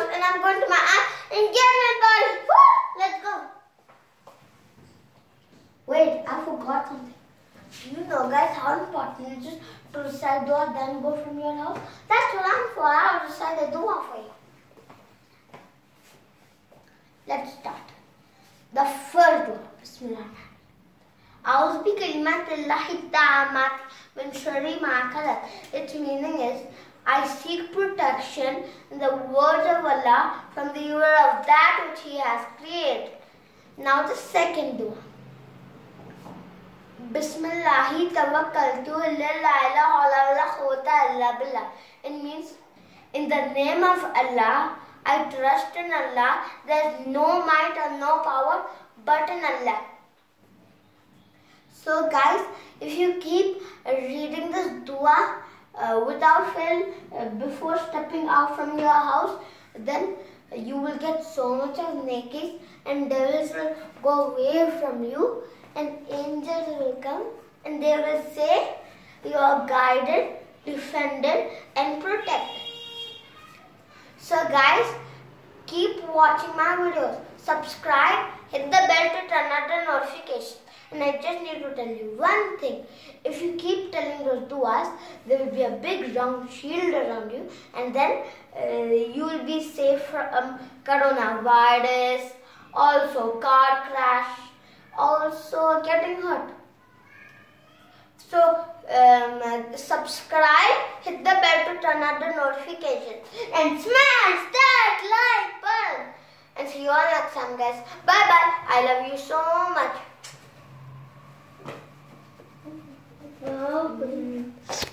balls and I'm going to my aunt and get my balls. Woo! Let's go. Wait, I forgot something. You know guys how important it is to recite dua then go from your house. That's what I'm for. I'll recite the dua for you. Let's start. The first dua. Bismillah. أعوذ بكلمات الله التامات من شر Shari Maakala. Its meaning is I seek protection in the words of Allah from the evil of that which He has created. Now the second dua. Bismillahi tawakkaltu la illa quwwata illa billah. It means, in the name of Allah, I trust in Allah. There is no might or no power but in Allah. So guys, if you keep reading this dua uh, without fail uh, before stepping out from your house, then you will get so much of naked and devils will go away from you and angels will come and they will say you are guided, defended and protected. So guys, keep watching my videos. Subscribe, hit the bell to turn on the notification. And I just need to tell you one thing. If you keep telling those duas, there will be a big round shield around you and then uh, you will be safe from coronavirus, also car crash, also getting hurt. So um, subscribe, hit the bell to turn on the notification and smash that like button. And see you all next time guys. Bye bye. I love you so much. 嗯。